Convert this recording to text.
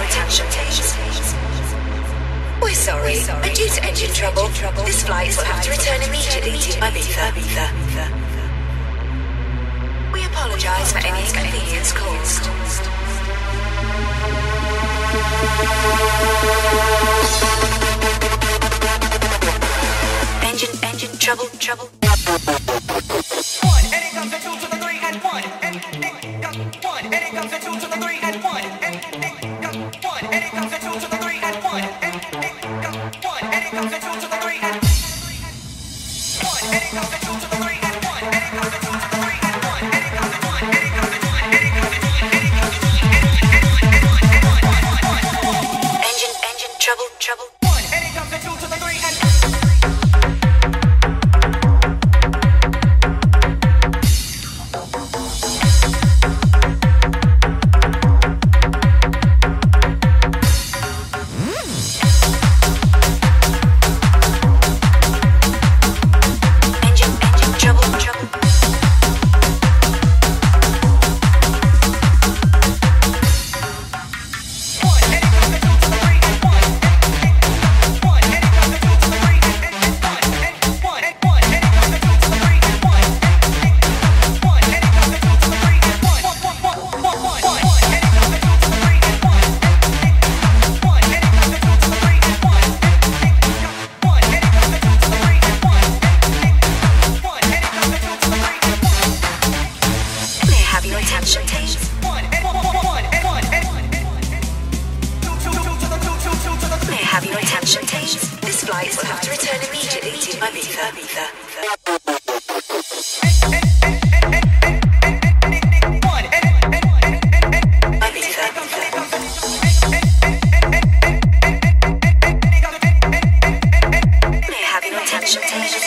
your attention, We're sorry, but due to engine trouble, this flight will have to return immediately to Ibiza. We apologise for any inconvenience caused. Engine, engine trouble, trouble. One, and it comes to two to the three and one, and it comes one, to two to the three and one, and it comes comes in two, to the three and one. Any comes at two to the three and one, and it comes the two to the three and one. Attention, teams. This flight will have to return immediately to Ibiza. Attention.